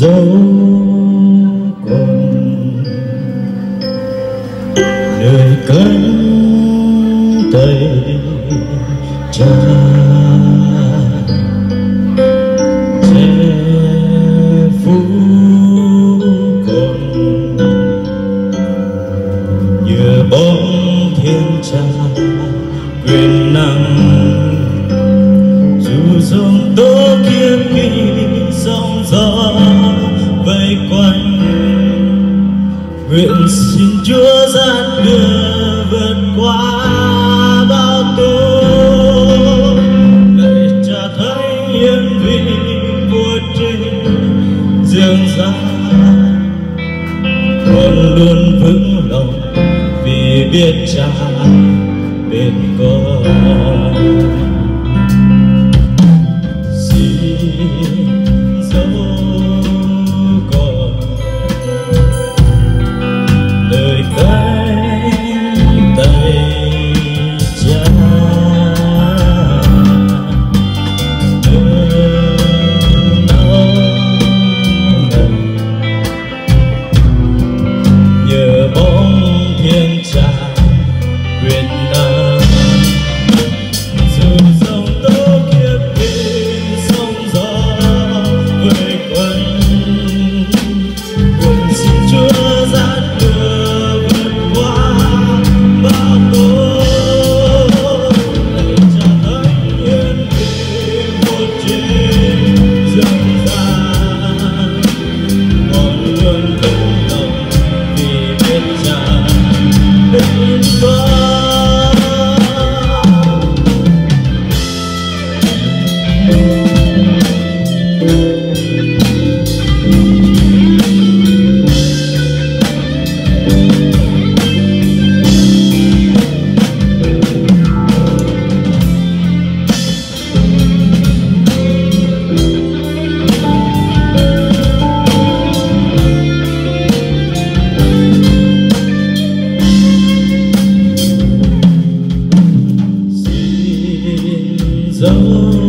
dấu cùng. Nơi cánh tay cha che phủ còn nhờ bóng thiên cha quyền năng dù dòng tố kiếp kỳ sóng gió nguyện xin chúa dẫn đưa vượt qua bao tố. Lạy cha thấy yên vị vua trên dương gian. Con luôn vững lòng vì biết cha bên con. Xin So